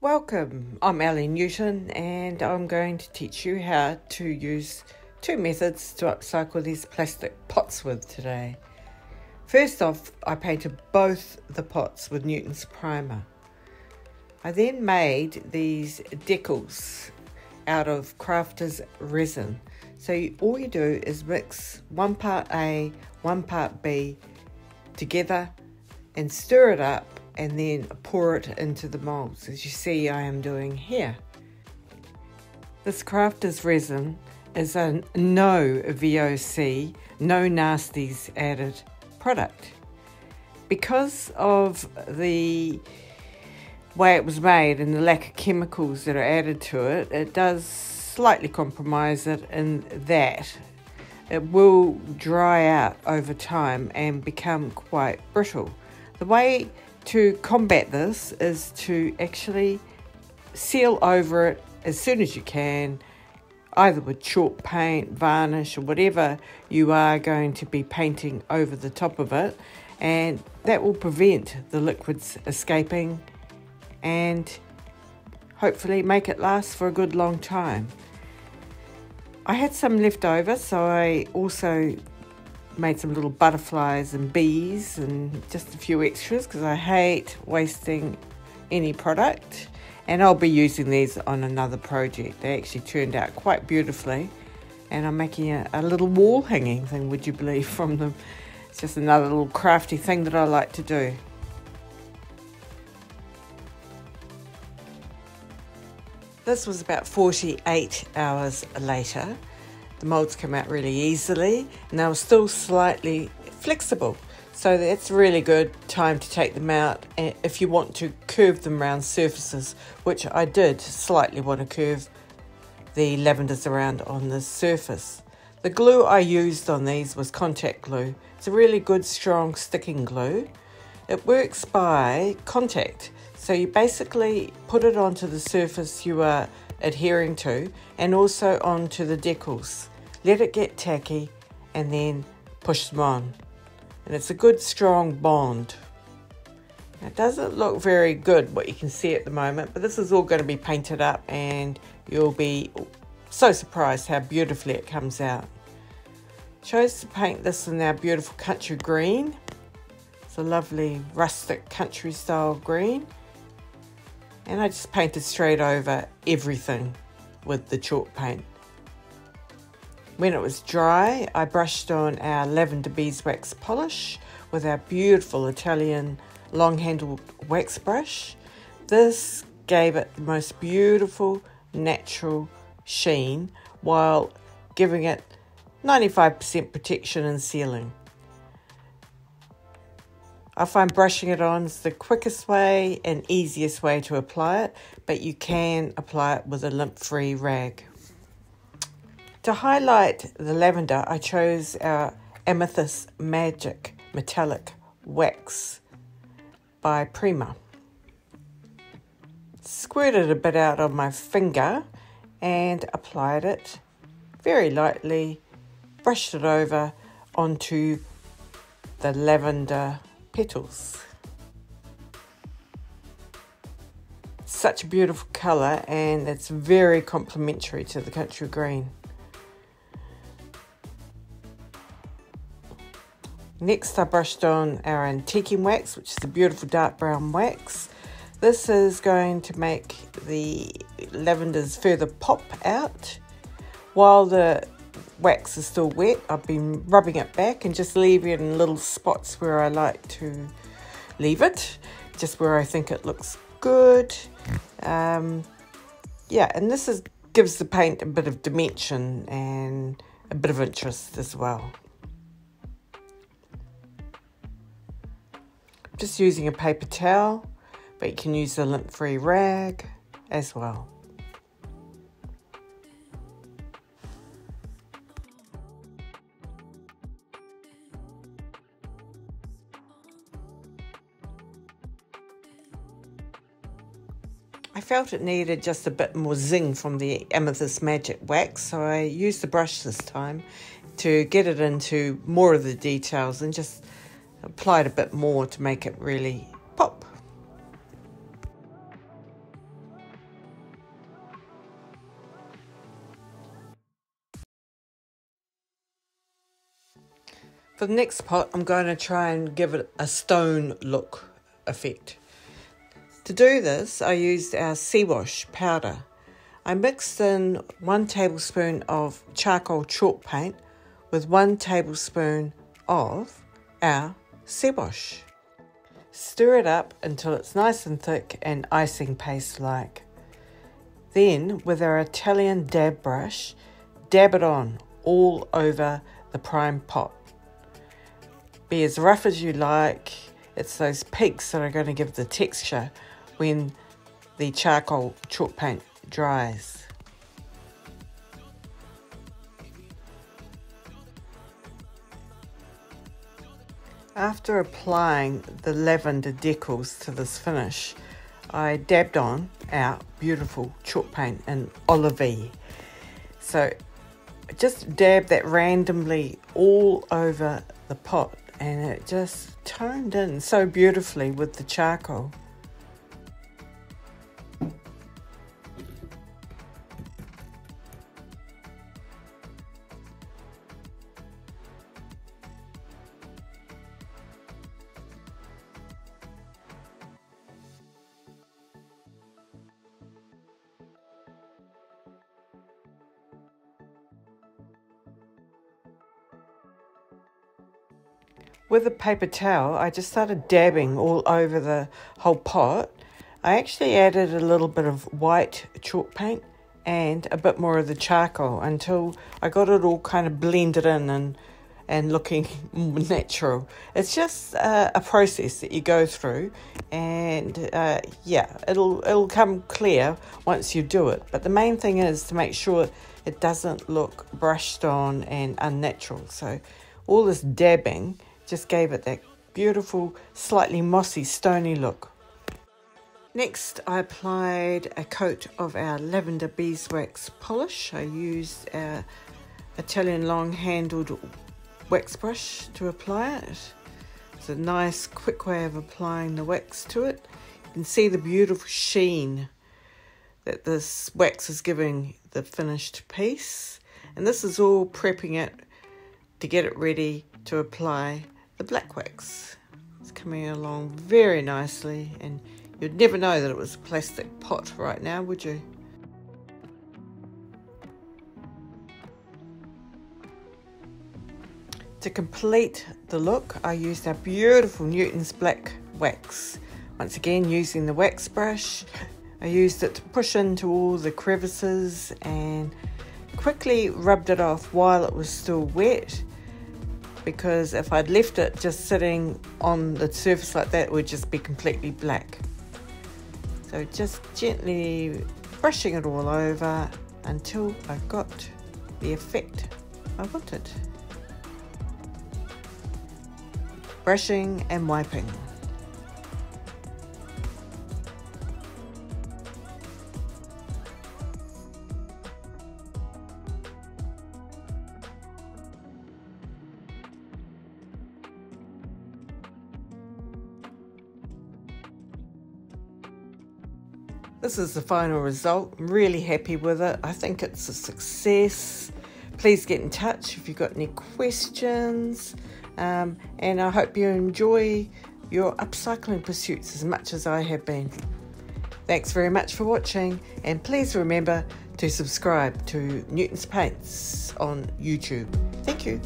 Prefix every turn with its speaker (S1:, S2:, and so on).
S1: Welcome, I'm Ellie Newton and I'm going to teach you how to use two methods to upcycle these plastic pots with today. First off, I painted both the pots with Newton's primer. I then made these decals out of crafter's resin. So you, all you do is mix one part A, one part B together and stir it up and then pour it into the molds as you see I am doing here. This crafter's resin is a no VOC, no nasties added product. Because of the way it was made and the lack of chemicals that are added to it, it does slightly compromise it in that it will dry out over time and become quite brittle. The way to combat this is to actually seal over it as soon as you can, either with chalk paint, varnish, or whatever you are going to be painting over the top of it, and that will prevent the liquids escaping and hopefully make it last for a good long time. I had some left over, so I also made some little butterflies and bees and just a few extras because I hate wasting any product. And I'll be using these on another project. They actually turned out quite beautifully. And I'm making a, a little wall hanging thing, would you believe, from them. It's just another little crafty thing that I like to do. This was about 48 hours later. The molds come out really easily and they were still slightly flexible. So that's really good time to take them out eh, if you want to curve them around surfaces, which I did slightly want to curve the lavenders around on the surface. The glue I used on these was contact glue. It's a really good strong sticking glue. It works by contact. So you basically put it onto the surface you are adhering to and also onto the decals. Let it get tacky and then push them on. And it's a good strong bond. It doesn't look very good what you can see at the moment, but this is all going to be painted up and you'll be so surprised how beautifully it comes out. Chose to paint this in our beautiful country green. It's a lovely rustic country style green. And I just painted straight over everything with the chalk paint. When it was dry, I brushed on our lavender beeswax polish with our beautiful Italian long-handled wax brush. This gave it the most beautiful natural sheen while giving it 95% protection and sealing. I find brushing it on is the quickest way and easiest way to apply it, but you can apply it with a lint-free rag. To highlight the lavender, I chose our Amethyst Magic Metallic Wax by Prima. Squirted a bit out on my finger and applied it very lightly, brushed it over onto the lavender petals. Such a beautiful colour and it's very complementary to the country green. Next I brushed on our antiquing wax, which is a beautiful dark brown wax. This is going to make the lavenders further pop out. While the wax is still wet, I've been rubbing it back and just leaving it in little spots where I like to leave it, just where I think it looks good. Um, yeah, and this is gives the paint a bit of dimension and a bit of interest as well. Just using a paper towel, but you can use a lint-free rag as well. I felt it needed just a bit more zing from the Amethyst Magic Wax, so I used the brush this time to get it into more of the details and just applied a bit more to make it really pop. For the next pot, I'm going to try and give it a stone look effect. To do this, I used our Seawash powder. I mixed in one tablespoon of charcoal chalk paint with one tablespoon of our Seawash. Stir it up until it's nice and thick and icing paste like. Then, with our Italian dab brush, dab it on all over the prime pot. Be as rough as you like. It's those peaks that are going to give the texture when the charcoal chalk paint dries. After applying the lavender decals to this finish, I dabbed on our beautiful chalk paint in Olivey. So I just dab that randomly all over the pot and it just toned in so beautifully with the charcoal. With a paper towel, I just started dabbing all over the whole pot. I actually added a little bit of white chalk paint and a bit more of the charcoal until I got it all kind of blended in and and looking natural. It's just uh, a process that you go through, and uh, yeah, it'll it'll come clear once you do it. But the main thing is to make sure it doesn't look brushed on and unnatural. So all this dabbing just gave it that beautiful, slightly mossy, stony look. Next, I applied a coat of our lavender beeswax polish. I used our Italian long-handled wax brush to apply it. It's a nice, quick way of applying the wax to it. You can see the beautiful sheen that this wax is giving the finished piece. And this is all prepping it to get it ready to apply the black wax. It's coming along very nicely and you'd never know that it was a plastic pot right now, would you? To complete the look, I used our beautiful Newton's Black Wax. Once again, using the wax brush, I used it to push into all the crevices and quickly rubbed it off while it was still wet because if I'd left it just sitting on the surface like that, it would just be completely black. So just gently brushing it all over until I got the effect I wanted. Brushing and wiping. This is the final result. I'm really happy with it. I think it's a success. Please get in touch if you've got any questions. Um, and I hope you enjoy your upcycling pursuits as much as I have been. Thanks very much for watching, and please remember to subscribe to Newton's Paints on YouTube. Thank you.